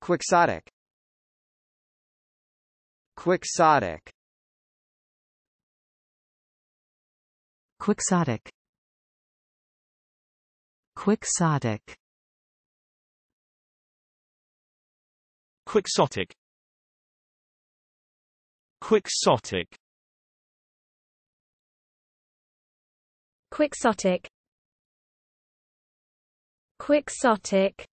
Quixotic. Quixotic. Quixotic. Quixotic. Quixotic. Quixotic. Quixotic. Quixotic.